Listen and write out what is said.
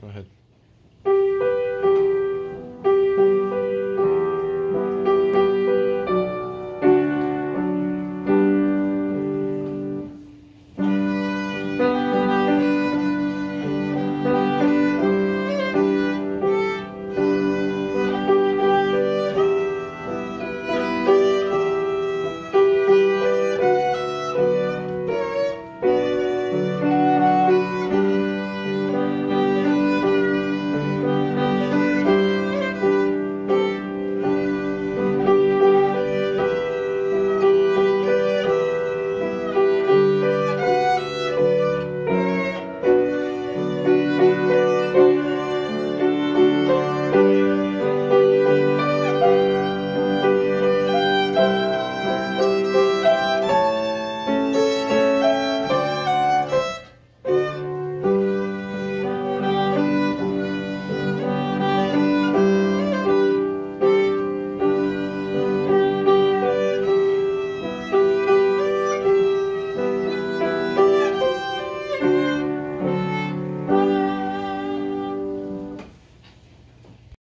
Go ahead.